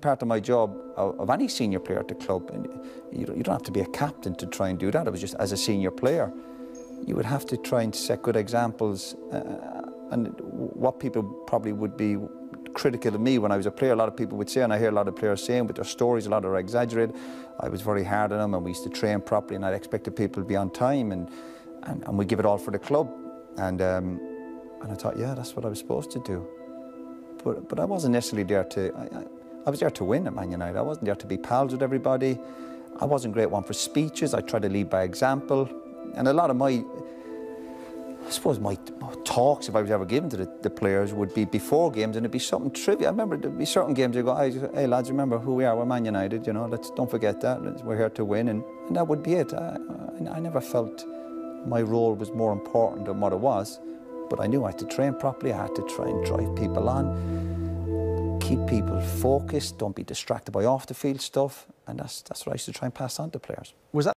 Part of my job of, any senior player at the club, and you, don't- you don't have to be a captain to try and do that. It was just as a senior player, you would have to try and set good examples. Uh, and what people probably would be critical of me when I was a player, a lot of people would say, and I hear a lot of players saying but their stories, a lot are exaggerated. I was very hard on them, and we used to train properly, and I expected people to be on time, and and, and we give it all for the club. And um, and I thought, yeah, that's what I was supposed to do. But but I wasn't necessarily there to. I, I, I was there to win at Man United. I wasn't there to be pals with everybody. I wasn't great one for speeches. I tried to lead by example, and a lot of my, I suppose my talks, if I was ever given to the, the players, would be before games, and it'd be something trivial. I remember there'd be certain games you go, "Hey, lads, remember who we are? We're Man United. You know, let's don't forget that. We're here to win," and, and that would be it. I, I, I never felt my role was more important than what it was, but I knew I had to train properly. I had to try and drive people on keep people focused, don't be distracted by off the field stuff, and that's that's what I used to try and pass on to players. Was that